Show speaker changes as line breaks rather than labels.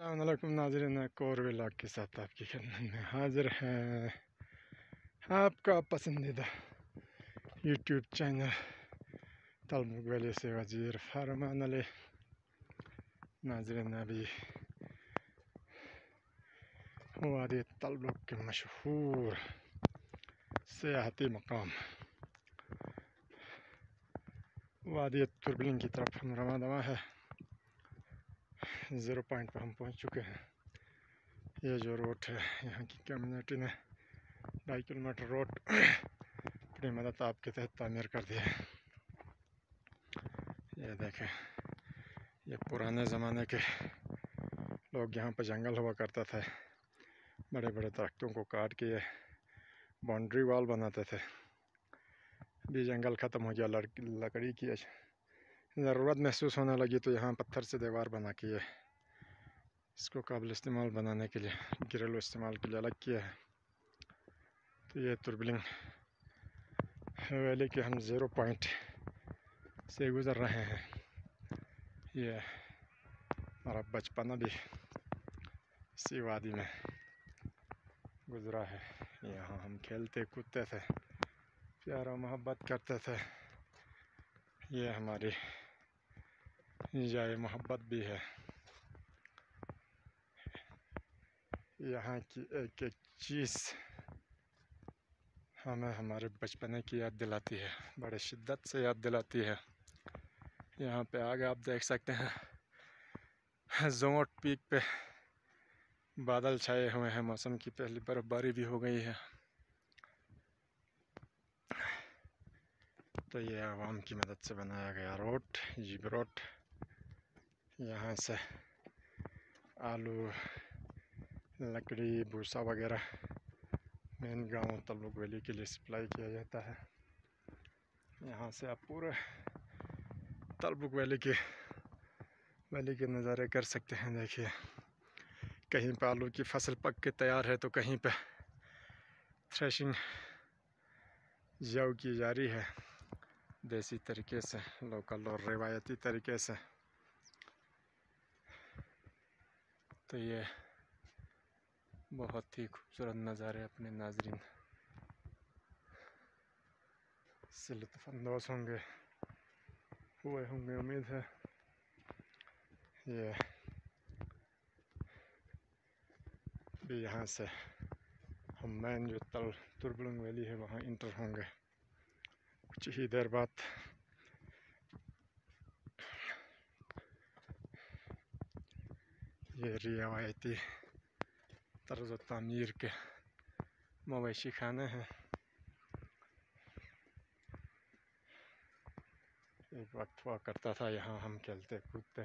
السلام علیکم ناظرین ایک اور ولاگ کے ساتھ آپ کی خدمت میں حاضر ہے آپ کا پسندیدہ یوٹیوب چینل تلمک ویلی سے وزیر فارمان علی ناظرین ابھی وادی تلبک کے مشہور سیاحتی مقام وادی تربلنگ کی طرف ہم روانہ دوا ہے زیرو پوائنٹ پر ہم پہنچ چکے ہیں۔ یہ جو روڈ ہے، یہاں کی کمیونٹی نے ڈھائی کلو میٹر روڈ اپنی مدد آپ کے تحت تعمیر کر دیا ہے۔ یہ دیکھیں، یہ پرانے زمانے کے لوگ یہاں پہ جنگل ہوا کرتا تھا بڑے بڑے درختوں کو کاٹ کے یہ باؤنڈری وال بناتے تھے۔ بھی جنگل ختم ہو گیا لکڑی کی ضرورت محسوس ہونے لگی تو یہاں پتھر سے دیوار بنا کے اس کو قابل استعمال بنانے کے لیے گھریلو استعمال کے لیے الگ کیا ہے۔ تو یہ تربلنگ ویلی کے ہم زیرو پوائنٹ سے گزر رہے ہیں۔ یہ ہمارا بچپنا بھی اسی وادی میں گزرا ہے۔ یہاں ہم کھیلتے، کودتے تھے، پیار و محبت کرتے تھے۔ یہ ہماری جائے محبت بھی ہے۔ یہاں کی ایک ایک چیز ہمیں ہمارے بچپنے کی یاد دلاتی ہے، بڑے شدت سے یاد دلاتی ہے۔ یہاں پہ آگے آپ دیکھ سکتے ہیں، زونٹ پیک پہ بادل چھائے ہوئے ہیں۔ موسم کی پہلی برف باری بھی ہو گئی ہے۔ تو یہ عوام کی مدد سے بنایا گیا روڈ جیب روڈ یہاں سے آلو لکڑی بھوسا وغیرہ مین گاؤں تلوک ویلی کے لیے سپلائی کیا جاتا ہے یہاں سے آپ پورے تلبک ویلی کے ویلی کے نظارے کر سکتے ہیں دیکھیے کہیں پہ آلو کی فصل پک کے تیار ہے تو کہیں پہ تھریشنگ جو کی جاری ہے دیسی طریقے سے لوکل اور روایتی طریقے سے تو یہ بہت ہی خوبصورت نظارے اپنے ناظرین سے لطف اندوز ہوں گے، ہوئے ہوں گے، امید ہے۔ یہ بھی یہاں سے ہم مین جو تل تربلنگ ویلی ہے، وہاں انٹر ہوں گے۔ کچھ ہی دیر بعد یہ روایتی طرز و تعمیر کے مویشی خانے ہیں ایک وقت ہوا کرتا تھا یہاں ہم کھیلتے کودتے